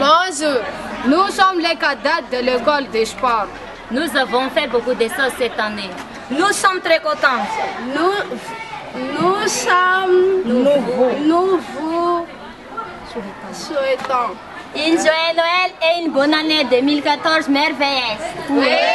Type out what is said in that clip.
Bonjour, nous sommes les cadets de l'école des sports. Nous avons fait beaucoup de choses cette année. Nous sommes très contents. Nous, nous sommes nouveaux. Nous vous souhaitons une joyeuse Noël et une bonne année 2014 merveilleuse. Oui.